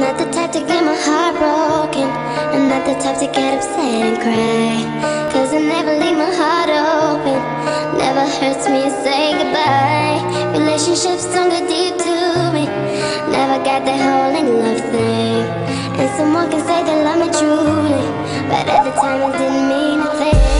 Not the type to get my heart broken. I'm not the type to get upset and cry. Cause I never leave my heart open. Never hurts me to say goodbye. Relationships don't get deep to me. Never got that whole in love thing. And someone can say they love me truly. But at the time it didn't mean a thing.